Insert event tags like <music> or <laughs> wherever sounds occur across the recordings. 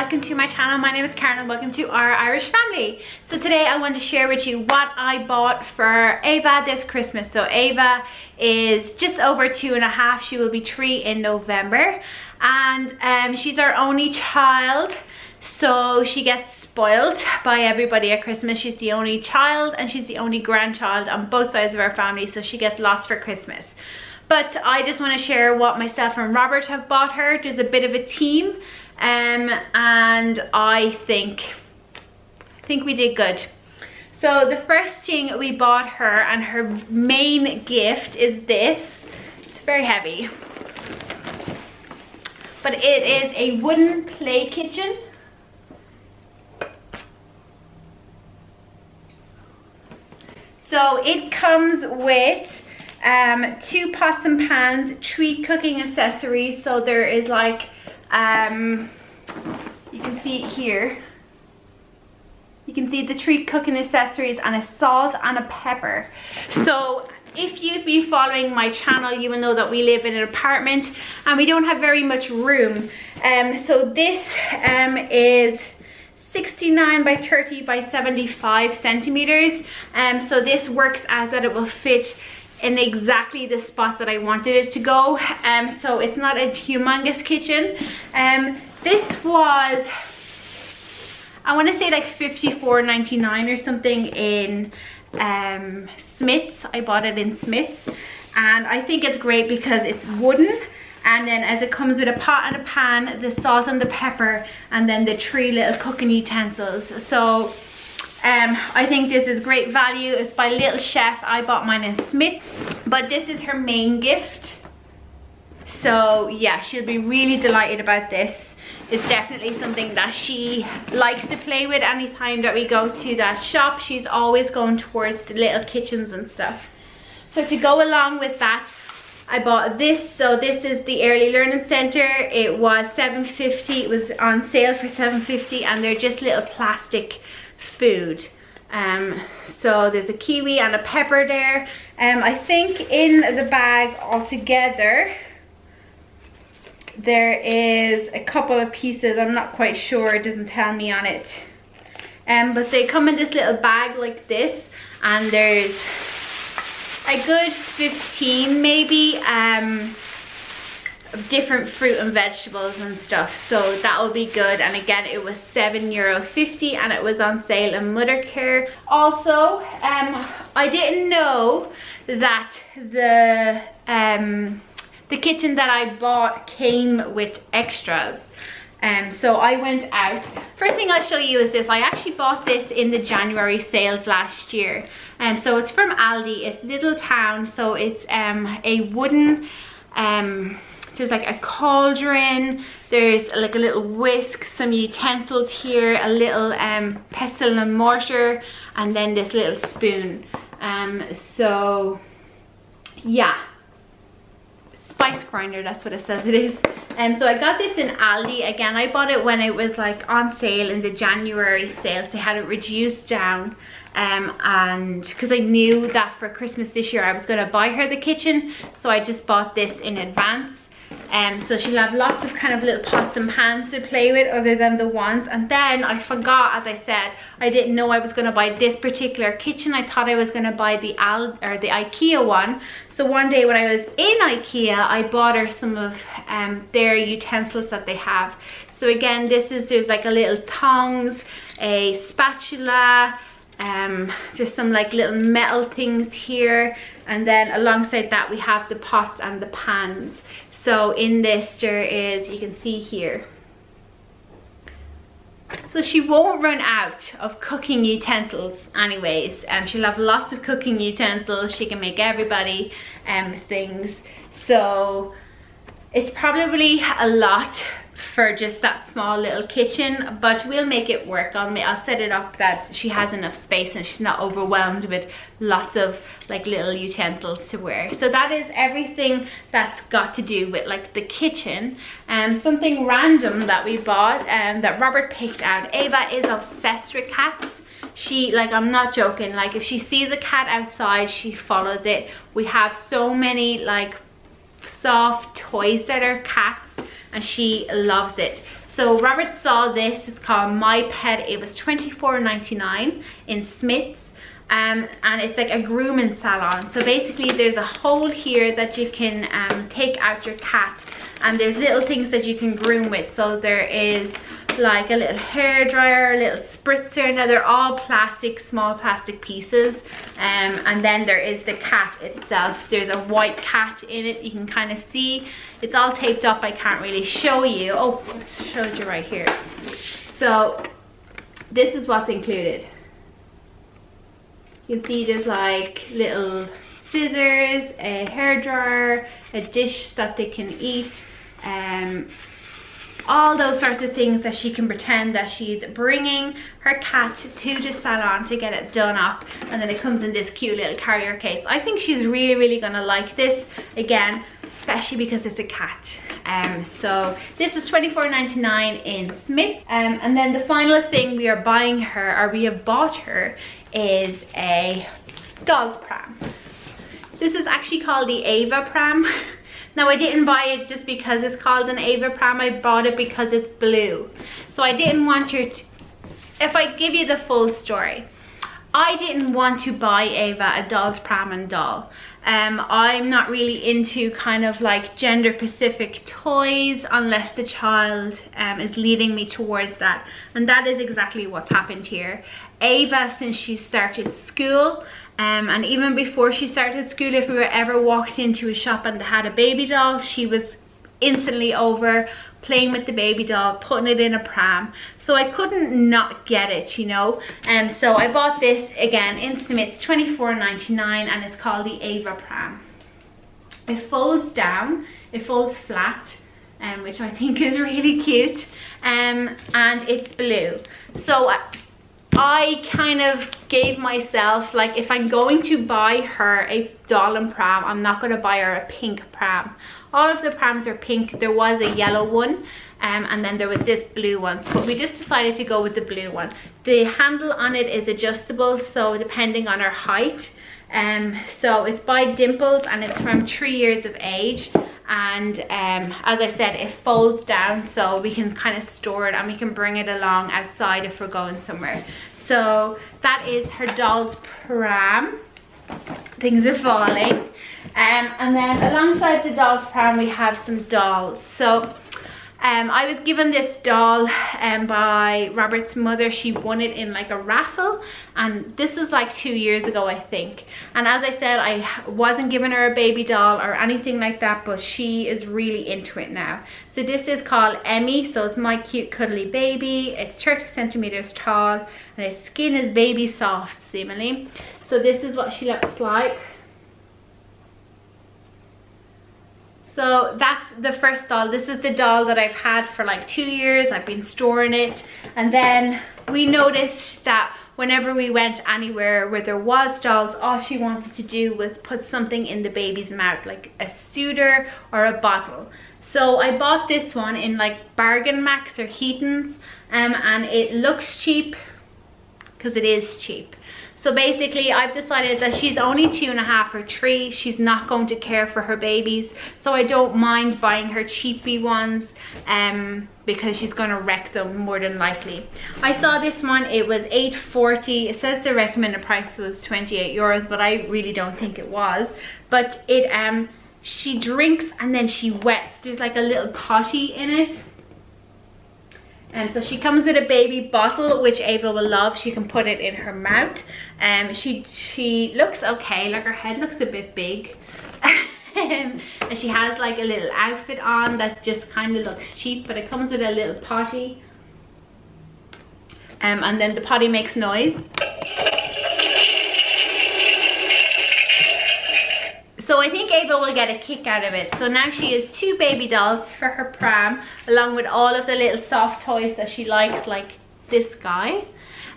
welcome to my channel. My name is Karen and welcome to our Irish family. So today I want to share with you what I bought for Ava this Christmas. So Ava is just over two and a half. She will be three in November and um, she's our only child. So she gets spoiled by everybody at Christmas. She's the only child and she's the only grandchild on both sides of our family. So she gets lots for Christmas. But I just want to share what myself and Robert have bought her. There's a bit of a team um, and I think, I think we did good. So the first thing we bought her and her main gift is this. It's very heavy. But it is a wooden play kitchen. So it comes with um, two pots and pans, three cooking accessories. So there is like um, you can see it here. You can see the three cooking accessories and a salt and a pepper. So if you've been following my channel, you will know that we live in an apartment and we don't have very much room. Um, so this um, is 69 by 30 by 75 centimeters. Um, so this works out that it will fit in exactly the spot that I wanted it to go. Um, so it's not a humongous kitchen. Um, this was, I want to say like 54.99 or something in um, Smyths. I bought it in Smyths. And I think it's great because it's wooden and then as it comes with a pot and a pan the salt and the pepper and then the three little cooking utensils so um, I think this is great value. It's by Little Chef. I bought mine in Smith. But this is her main gift. So yeah, she'll be really delighted about this. It's definitely something that she likes to play with anytime that we go to that shop. She's always going towards the little kitchens and stuff. So to go along with that, I bought this. So this is the Early Learning Center. It was 7.50. It was on sale for 7.50 and they're just little plastic food. Um, so there's a kiwi and a pepper there. Um, I think in the bag altogether, there is a couple of pieces. I'm not quite sure. It doesn't tell me on it. Um, but they come in this little bag like this. And there's a good 15 maybe. Um, different fruit and vegetables and stuff so that will be good and again it was seven euro 50 and it was on sale in Mothercare also um i didn't know that the um the kitchen that i bought came with extras um, so I went out. First thing I'll show you is this. I actually bought this in the January sales last year. Um, so it's from Aldi. It's Little Town. So it's um, a wooden um, there's like a cauldron, there's like a little whisk, some utensils here, a little um, pestle and mortar, and then this little spoon. Um, so yeah, spice grinder, that's what it says it is. And um, so I got this in Aldi. Again, I bought it when it was like on sale in the January sales. They had it reduced down. Um, and because I knew that for Christmas this year I was going to buy her the kitchen. So I just bought this in advance. Um, so she'll have lots of kind of little pots and pans to play with other than the ones. And then I forgot, as I said, I didn't know I was going to buy this particular kitchen. I thought I was going to buy the Al or the Ikea one. So one day when I was in Ikea, I bought her some of um, their utensils that they have. So again, this is, there's like a little tongs, a spatula, um, just some like little metal things here. And then alongside that, we have the pots and the pans. So in this there is, you can see here, so she won't run out of cooking utensils anyways. Um, she'll have lots of cooking utensils. She can make everybody um, things. So it's probably a lot for just that small little kitchen but we'll make it work on me. I'll set it up that she has enough space and she's not overwhelmed with lots of like little utensils to wear. So that is everything that's got to do with like the kitchen. And um, something random that we bought and um, that robert picked out. Ava is obsessed with cats. She like i'm not joking. Like if she sees a cat outside she follows it. We have so many like soft toys that are cats and she loves it. So Robert saw this, it's called My Pet. It was $24.99 in Smyths. Um, and it's like a grooming salon. So basically there's a hole here that you can um, take out your cat and there's little things that you can groom with. So there is like a little hair dryer, a little spritzer. Now they're all plastic, small plastic pieces. Um, and then there is the cat itself. There's a white cat in it. You can kind of see it's all taped up. I can't really show you. Oh, I showed you right here. So this is what's included. You can see there's like little scissors, a hair dryer, a dish that they can eat, um, all those sorts of things that she can pretend that she's bringing her cat to the salon to get it done up and then it comes in this cute little carrier case. I think she's really really gonna like this again especially because it's a cat. Um so this is 24.99 in smith. Um and then the final thing we are buying her or we have bought her is a dog's pram. This is actually called the ava pram <laughs> Now I didn't buy it just because it's called an Ava pram. I bought it because it's blue. So I didn't want you to, if I give you the full story, I didn't want to buy Ava a dog's pram and doll. Um, I'm not really into kind of like gender specific toys unless the child um, is leading me towards that. And that is exactly what's happened here. Ava, since she started school, um, and even before she started school, if we were ever walked into a shop and had a baby doll, she was instantly over playing with the baby doll, putting it in a pram. So I couldn't not get it, you know. And um, so I bought this again in Smyths, $24.99 and it's called the Ava pram. It folds down, it folds flat, um, which I think is really cute. Um, and it's blue. So I kind of gave myself, like if I'm going to buy her a doll and pram, I'm not going to buy her a pink pram. All of the prams are pink. There was a yellow one um, and then there was this blue one. But we just decided to go with the blue one. The handle on it is adjustable, so depending on her height. Um, so it's by Dimples and it's from three years of age and um, as I said it folds down so we can kind of store it and we can bring it along outside if we're going somewhere. So that is her doll's pram. Things are falling. Um, and then alongside the doll's pram we have some dolls. So um, I was given this doll um, by Robert's mother. She won it in like a raffle and this was like two years ago I think. And as I said, I wasn't giving her a baby doll or anything like that, but she is really into it now. So this is called Emmy, so it's my cute cuddly baby. It's 30 centimeters tall and its skin is baby soft seemingly. So this is what she looks like. So that's the first doll. This is the doll that I've had for like two years. I've been storing it. And then we noticed that whenever we went anywhere where there was dolls, all she wanted to do was put something in the baby's mouth, like a suitor or a bottle. So I bought this one in like Bargain Max or Heaton's um, and it looks cheap because it is cheap. So basically I've decided that she's only two and a half or three. She's not going to care for her babies. So I don't mind buying her cheapy ones um, because she's going to wreck them more than likely. I saw this one, it was 8.40. It says the recommended price was 28 euros, but I really don't think it was. But it, um, she drinks and then she wets. There's like a little potty in it and so she comes with a baby bottle, which Ava will love. She can put it in her mouth. Um, she, she looks okay, like her head looks a bit big. <laughs> and she has like a little outfit on that just kind of looks cheap, but it comes with a little potty. Um, and then the potty makes noise. I think Ava will get a kick out of it. So now she has two baby dolls for her pram, along with all of the little soft toys that she likes, like this guy.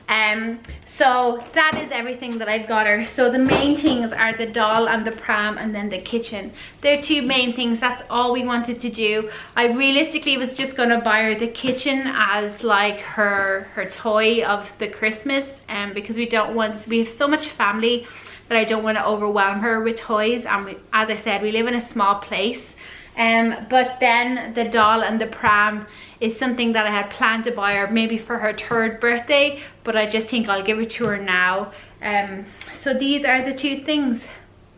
Um, so that is everything that I've got her. So the main things are the doll and the pram and then the kitchen. They're two main things. That's all we wanted to do. I realistically was just going to buy her the kitchen as like her, her toy of the Christmas um, because we don't want, we have so much family but I don't want to overwhelm her with toys and we, as I said we live in a small place Um, but then the doll and the pram is something that I had planned to buy her maybe for her third birthday, but I just think I'll give it to her now. Um, so these are the two things,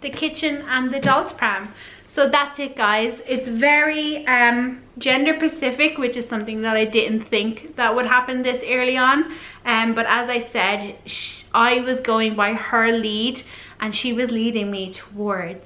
the kitchen and the doll's pram. So that's it guys. It's very um, gender specific, which is something that I didn't think that would happen this early on. Um, but as I said, I was going by her lead and she was leading me towards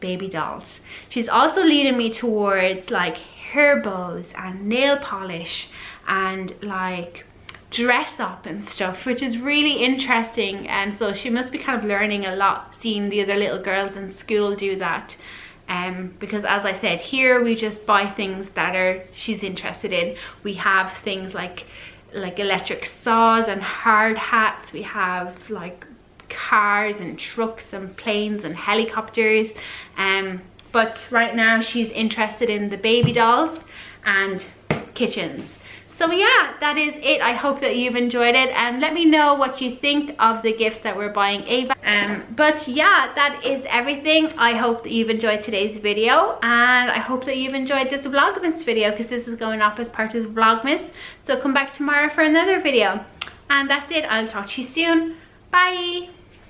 baby dolls. She's also leading me towards like hair bows and nail polish and like dress up and stuff which is really interesting and um, so she must be kind of learning a lot seeing the other little girls in school do that um, because as I said here we just buy things that are she's interested in. We have things like like electric saws and hard hats. We have like cars and trucks and planes and helicopters. Um but right now she's interested in the baby dolls and kitchens so yeah, that is it. I hope that you've enjoyed it and let me know what you think of the gifts that we're buying Ava. Um, but yeah, that is everything. I hope that you've enjoyed today's video and I hope that you've enjoyed this Vlogmas video because this is going up as part of Vlogmas. So come back tomorrow for another video. And that's it. I'll talk to you soon. Bye.